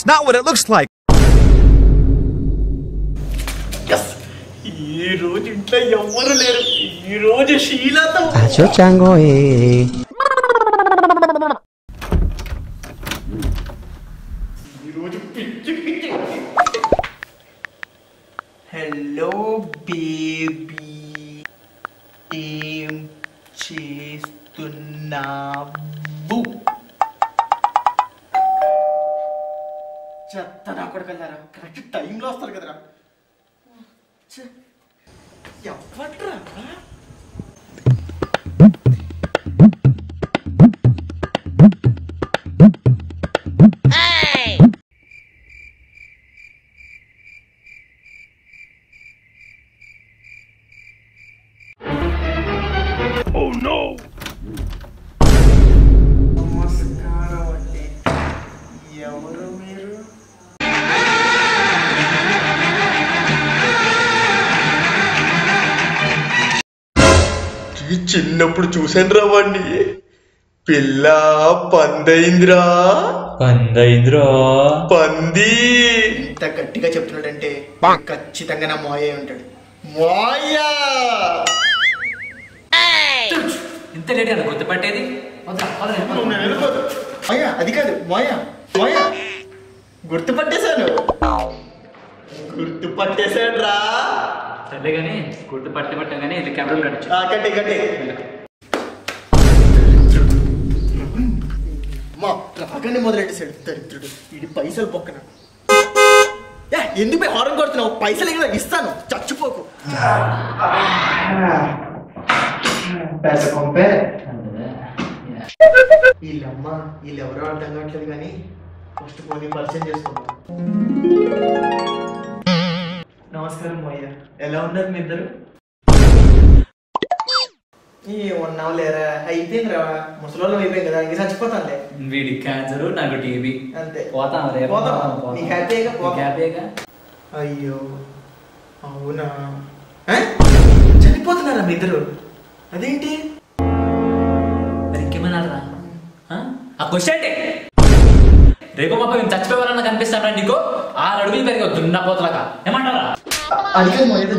That's not what it looks like. ఈ రోజు ఇంట్లో ఎవ్వరు లేరు ఈ రోజు శీలతో Acho chango చెత్త నా కొడుకల్లారా కరెక్ట్ టైంలో వస్తారు కదరా. ఛే, చిన్నప్పుడు చూసాను రా వాడిని పిల్ల పందైందిరా. పందైంద్రో. పంది. ఇంత గట్టిగా చెప్తున్నాడంటే ఖచ్చితంగా నా మోయ ఉంటాడు. మోయ! ఇంత లేట్ అని గుర్తుపట్టేది? మోయ అది కాదు మోయ మోయ. గుర్తుపట్టేశాను. గుర్తుపట్టేశాడు రా సర్లే కానీ గుర్తుపట్టి పట్టగానే ఇది కెమెరా కట్టచ్చు కట్టే కట్టే. మా రాగానే మొదలెట్టేశాడు దరిద్రుడు. ఇది పైసలు పొక్కన ఏ, ఎందుకు హారం కొడుతున్నావు? పైసలు ఎక్కడ ఇస్తాను? చచ్చిపోకు. పెద్ద కొంపే. వీళ్ళమ్మ వీళ్ళు ఎవరో అర్థం కావట్లేదు కానీ ఫస్ట్ పోనీ పరిచయం చేసుకుందాం నమస్కారం మోయ్య ఎలా ఉన్నారు మీ ఇద్దరు? ఏ ఉన్నావు లేరా? అయిపోయింది రా ముసలోళ్ళం అయిపోయింది కదా ఇంక చచ్చిపోతానులే. వీడి క్యాన్సర్ నాకు టీవీ అంతే. పోతాం రేపు. పోతాం. పోతాం. నీకు హ్యాపీగా పోతాం. హ్యాపీగా అయ్యో అవునా? చనిపోతున్నారా మీ ఇద్దరు? అదేంటి? ఇంకేమన్నారా ఆ? ఆ క్వశ్చన్ రేపు మాకు మేము చచ్చిపోవాలన్న కనిపిస్తారా నీకు. ఆరు అడుగులు పెరిగావు దున్నపోతలాగా. ఏమంటారా అడిగాను మా ఏదో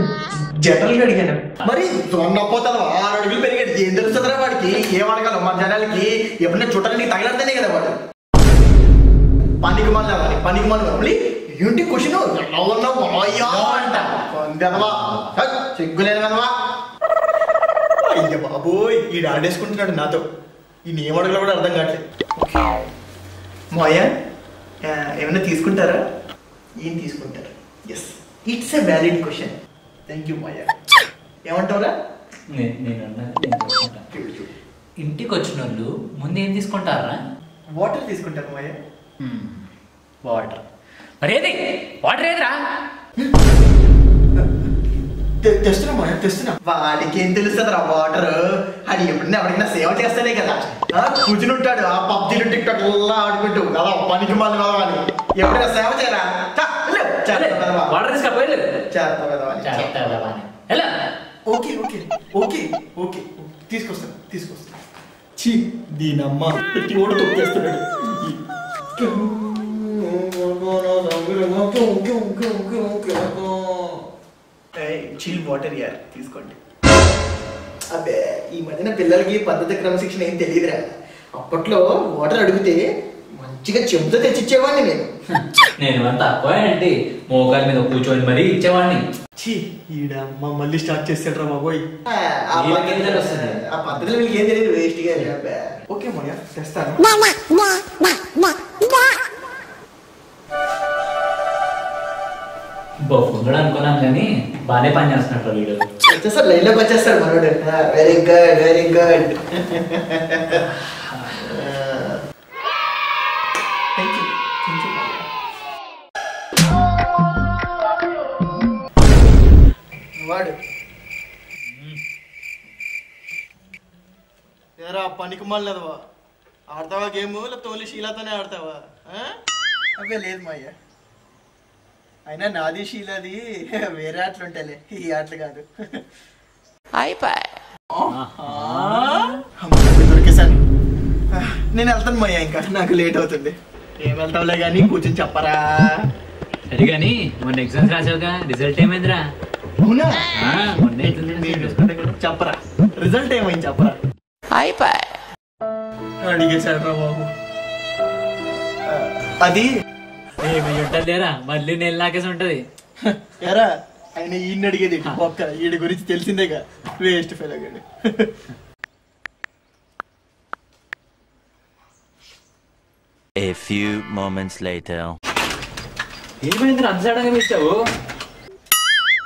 జనరల్ అడిగాను. మరి దొన్నపోతాను ఆరు అడుగులు పెరిగాడు. ఏం తెలుస్తుందిరా వాడికి? ఏం అడగాలి మా జనాలకి ఎప్పుడైనా చుట్టాలని తగలడితేనే కదా వాడు. పనికి మళ్ళీ అవ్వాలి పనికి మళ్ళీ మళ్ళీ ఏంటి క్వశ్చన్? ఎలా ఉన్నావు? అయ్యా అంట. పొందెదవా చెగ్గులేను కదవా అయ్య బాబోయ్ ఈ ఆడేసుకుంటున్నాడు నాతో. ఈ నేమ్ అడగలో కూడా అర్థం కావట్లేదు. మోయ ఏమైనా తీసుకుంటారా? ఏం తీసుకుంటారు? Yes it's a valid question thank you మోయ ఏమంటావురా? నేను ఇంటికి వచ్చిన వాళ్ళు ముందు ఏం తీసుకుంటారా? వాటర్ తీసుకుంటారు మోయ వాటర్ మరి ఏది వాటర్ ఏదిరా? తెస్తున్నా మోయ తెస్తున్నా. వాడికి ఏం తెలుస్తుంది రా వాటర్ అది ఎప్పుడైనా ఎవరికైనా సేవ చేస్తానే కదా. కూర్చుని ఉంటాడు ఆ పబ్జీలు టిక్ టాక్ ఆడుకుంటూ. కదా పనికి మళ్ళీ ఎప్పుడైనా సేవ చేయరా? వాటర్. ఎలా ఓకే ఓకే ఓకే ఓకే తీసుకొస్తాను తీసుకొస్తాను చీ దీనమ్మ పెట్టి కూడా తొక్కేస్తున్నాడు చిల్ వాటర్ యార్ తీసుకోండి అబ్బే ఈ మధ్యన పిల్లలకి పద్ధతి క్రమశిక్షణ ఏం తెలియదురా. అప్పట్లో వాటర్ అడిగితే మంచిగా చెంపుతో తెచ్చిచ్చేవాడిని నేను. నేను అంత తక్కువ ఏంటి? మోకాల మీద కూర్చొని మరీ ఇచ్చేవాడిని. మళ్ళీ స్టార్ట్ చేస్తాడు రా బాబోయ్? ఆ పద్ధతులు వీళ్ళకి ఏం తెలియదు వేస్ట్గా. ఓకే మోయ తెస్తాను. బొమ్మడు అనుకున్నాం కానీ బాగానే పని చేస్తున్నట్టు వీడు. వచ్చేస్తాడు లైన్లోకి వచ్చేస్తాడు మనోడు వెరీ గుడ్ వెరీ గుడ్ వాడు. ఏరా పనికి మళ్ళదవా? ఆడతావా గేమ్? లేకపోతే ఓన్లీ శీలాతోనే ఆడతావా? ఆ? అబ్బే లేదు మా అయ్య అయినా నాది శీలాది వేరే ఆటలు ఉంటాయిలే. ఈ ఆటలు కాదు. దొరికేసాను నేను వెళ్తాను మయ్య ఇంకా. నాకు లేట్ అవుతుంది. ఏం వెళ్తావులే కానీ కూర్చొని చెప్పరా. సరే కానీ మొన్న ఎగ్జామ్స్ రాసావుగా రిజల్ట్ ఏమైందిరా? అవునా? మొన్న నేను కదా. చెప్పరా. రిజల్ట్ ఏమైంది చెప్పరా? అడిగేశాడు రా బాబు. అది? ఏమి ఉంటుందిరా మళ్ళీ నెల లాకేసి ఉంటది. ఎరా ఆయన ఈయన అడిగేది. ఒక్క ఈడి గురించి తెలిసిందేగా. వేస్ట్ ఫెయిల్ అయ్యాడు A few moments later. అంత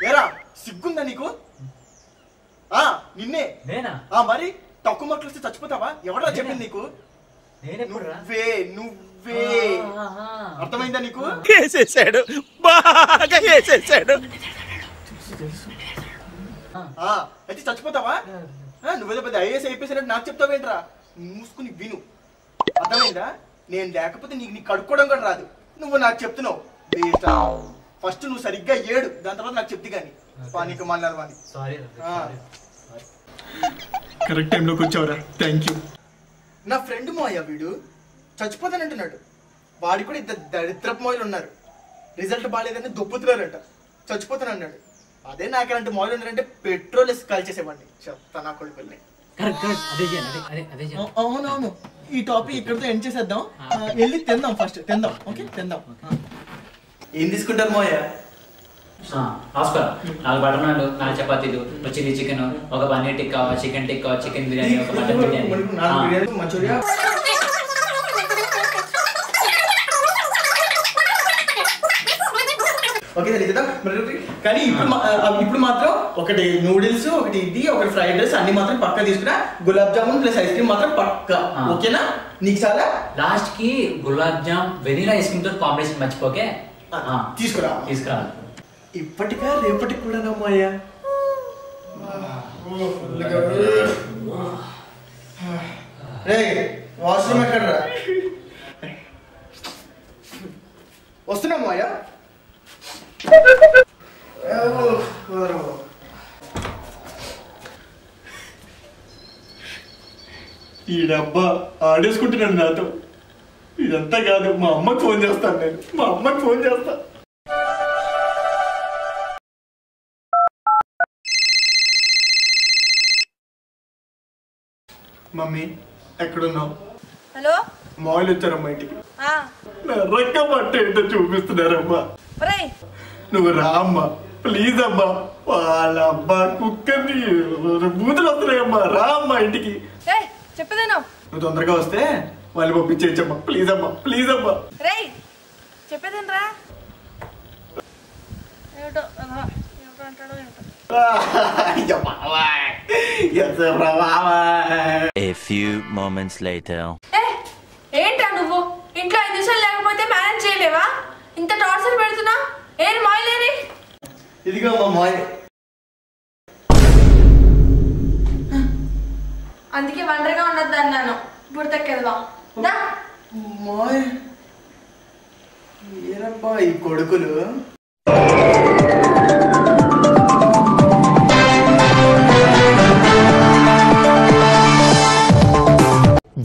ఎరా సిగ్గుందా నీకు? ఆ నిన్నే. నేనా? ఆ మరి తక్కువ మార్కులు వస్తే చచ్చిపోతావా? ఎవడరా చెప్పింది నీకు? నువ్వే నువ్వే. అర్థమైందా నీకు? వేసేసాడు బాగా వేసేసాడు ఆ అయితే చచ్చిపోతావా? ఆ, నువ్వేదో పెద్ద ఐఏఎస్ అయిపోయినట్టు నాకు చెప్తావేంట్రా? మూసుకుని విను. అర్థమైందా? నేను లేకపోతే నీకు నీ కడుక్కోవడం కూడా రాదు. నువ్వు నాకు చెప్తున్నావు. ఫస్ట్ నువ్వు సరిగ్గా ఏడు. దాని తర్వాత నాకు చెప్తే కానీ పానీకి మళ్ళీ సారీ కరెక్ట్ టైంలోకి వచ్చావురా థ్యాంక్ యూ నా ఫ్రెండ్ మోయ వీడు చచ్చిపోతానంటున్నాడు వాడి కూడా ఇద్దరు దరిద్రపు మోయలు ఉన్నారు. రిజల్ట్ బాగాలేదని దొబ్బుతున్నారంట. చచ్చిపోతానన్నాడు అదే నాకు అలాంటి మోయలు ఉన్నారంటే పెట్రోల్ వేసి కాల్చేసేవాడిని చెప్తా నా కొడుకుల్ని. అవునవును ఈ టాపిక్ ఇక్కడితో ఎండ్ చేసేద్దాం. వెళ్ళి తిందాం ఫస్ట్. తిందాం. ఓకే? తిందాం. ఏం తీసుకుంటారు మోయ? నాలుగు బటర్ నాన్లు నాలుగు చపాతీలు ఒక చిల్లీ చికెన్ ఒక పన్నీర్ టిక్కా చికెన్ టిక్కా చికెన్ బిర్యానీ ఒక మటన్ బిర్యానీ. ఓకే తెలియదా కానీ ఇప్పుడు ఇప్పుడు మాత్రం ఒకటి నూడిల్స్ ఒకటి ఇది ఒకటి ఫ్రైడ్ రైస్ అన్ని మాత్రం పక్క తీసుకురా. Gulab jamun plus ice cream మాత్రం పక్క. ఓకేనా? నీకు చాలా? లాస్ట్కి గులాబ్ జామ్ వెనీలా ఐస్ క్రీమ్తో కాంబినేషన్ మర్చిపోకే? తీసుకురా. తీసుకురా ఇప్పటికా రేపటికి కూడా నమ్మయ్యా రే వాష్రూమ్ ఎక్కడరా? వస్తున్నాం మాయా? ఈ డబ్బా ఆడేసుకుంటున్నాడు నాతో. ఇదంతా కాదు మా అమ్మకి ఫోన్ చేస్తాను నేను. మా అమ్మకి ఫోన్ చేస్తా. మమ్మీ ఎక్కడున్నావు? హలో? మామూలు వచ్చారమ్మా ఇంటికి. నా రక్క పట్ట ఏంటో చూపిస్తున్నారమ్మా. నువ్వు రా అమ్మా ప్లీజ్ అమ్మా. వాళ్ళ అబ్బా కుక్కని బూతులు వస్తున్నాయమ్మా. రా అమ్మా ఇంటికి చెప్పేదేను. నువ్వు తొందరగా వస్తే వాళ్ళు పంపించేయచ్చమ్మా. ప్లీజ్ అమ్మా ప్లీజ్ అమ్మా. చెప్పేదేనరా ఏమిటో ఏమిటో అంటాడో ఏమిటో. ఎంతసేపు రా బాబాయ్ A few moments later. ఏ ఏంట్రా నువ్వు? ఇంట్లో ఐదు నిమిషాలు లేకపోతే మేనేజ్ చేయలేవా? ఇంత టార్చర్ పెడుతున్నా? ఏం మాయలేని? ఇదిగో మా మాయ్. అందుకే ఒంటరిగా ఉండొద్దు అన్నాను. బుడతకెళ్దాం దా. మాయ్. ఏరబ్బా ఈ కొడుకులు.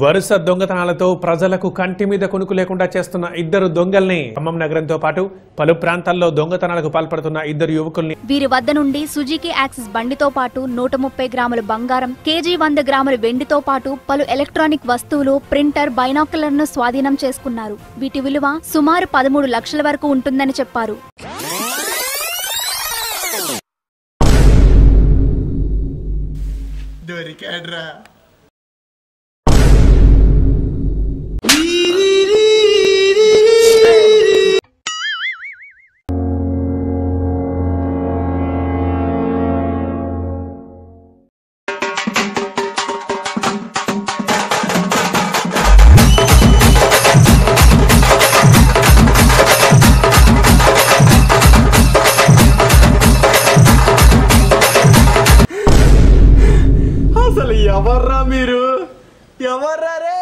వరుస దొంగతనాలతో ప్రజలకు కంటి మీద కొనుకు లేకుండా చేస్తున్న ఇద్దరు దొంగల్ని ఖమ్మం నగరంతో పాటు పలు ప్రాంతాల్లో దొంగతనాలకు పాల్పడుతున్న ఇద్దరు యువకుల్ని వీరి వద్ద నుండి సుజుకి యాక్సిస్ బండితో పాటు నూట ముప్పై గ్రాముల బంగారం కేజీ వంద గ్రాముల వెండితో పాటు పలు ఎలక్ట్రానిక్ వస్తువులు ప్రింటర్ బైనాకులర్ను స్వాధీనం చేసుకున్నారు. వీటి విలువ సుమారు పదమూడు లక్షల వరకు ఉంటుందని చెప్పారు. దొరికాడ్రా. అసలు ఎవర్రా మీరు? ఎవర్రా రే?